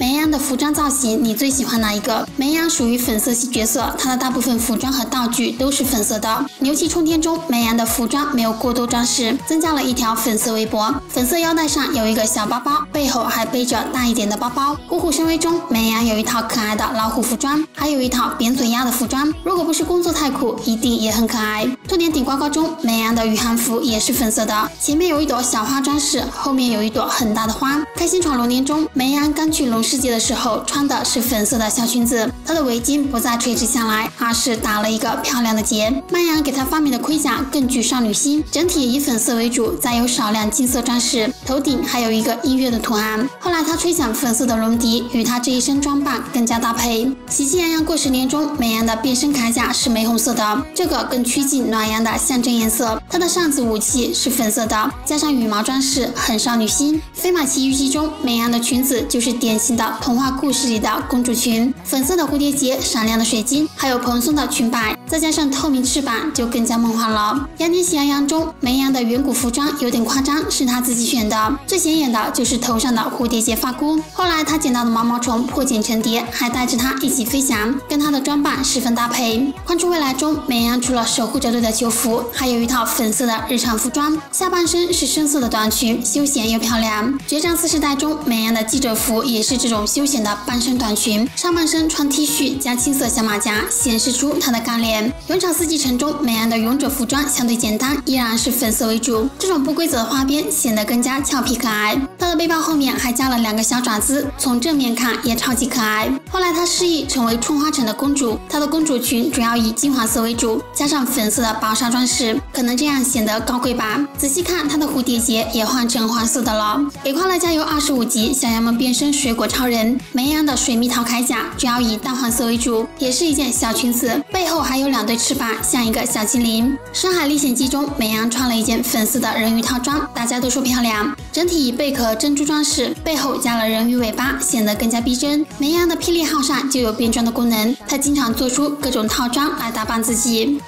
梅阳的服装造型，你最喜欢哪一个？梅阳属于粉色系角色，她的大部分服装和道具都是粉色的。牛气冲天中，梅阳的服装没有过多装饰，增加了一条粉色围脖，粉色腰带上有一个小包包，背后还背着大一点的包包。虎虎生威中，梅阳有一套可爱的老虎服装，还有一套扁嘴鸭的服装。如果不是工作太苦，一定也很可爱。兔年顶呱呱中，梅阳的宇航服也是粉色的，前面有一朵小花装饰，后面有一朵很大的花。开心闯龙年中，梅阳刚去龙世界的时候穿的是粉色的小裙子，她的围巾不再垂直下来，而是打了一个漂亮的结。曼阳给她发明的盔甲更具少女心，整体以粉色为主，再有少量金色装饰，头顶还有一个音乐的图案。后来她吹响粉色的龙笛，与她这一身装扮更加搭配。喜气洋洋过十年中，梅阳的变身铠甲是玫红色的，这个更趋近暖阳的象征颜色。她的扇子武器是粉色的，加上羽毛装饰，很少女心。飞马奇遇记中，梅阳的裙子就是典型的童话故事里的公主裙，粉色的蝴蝶结，闪亮的水晶，还有蓬松的裙摆，再加上透明翅膀，就更加梦幻了。羊年喜羊羊中，梅阳的远古服装有点夸张，是他自己选的，最显眼的就是头上的蝴蝶结发箍。后来他捡到的毛毛虫破茧成蝶，还带着它一起飞翔，跟他的装扮十分搭配。宽出未来中，梅阳除了守护者队的球服，还有一套粉色的日常服装，下半身是深色的短裙，休闲又漂亮。决战四世代中，美阳的记者服也是这种休闲的半身短裙，上半身穿 T 恤加青色小马甲，显示出她的干练。勇闯四季城中，美安的勇者服装相对简单，依然是粉色为主，这种不规则的花边显得更加俏皮可爱。她的背包后面还加了两个小爪子，从正面看也超级可爱。后来她失忆成为春花城的公主，她的公主裙主要以金黄色为主，加上粉色的薄纱装饰，可能这样显得高贵吧。仔细看，她的蝴蝶结也换成黄色的了。给快乐加油！二十五集，小羊们变身水果超人。梅安的水蜜桃铠甲主要以淡黄色为主，也是一件小裙子，背后还有两对翅膀，像一个小精灵。深海历险记中，美羊穿了一件粉色的人鱼套装，大家都说漂亮。整体以贝壳珍珠装饰，背后加了人鱼尾巴，显得更加逼真。美羊的霹雳号上就有变装的功能，它经常做出各种套装来打扮自己。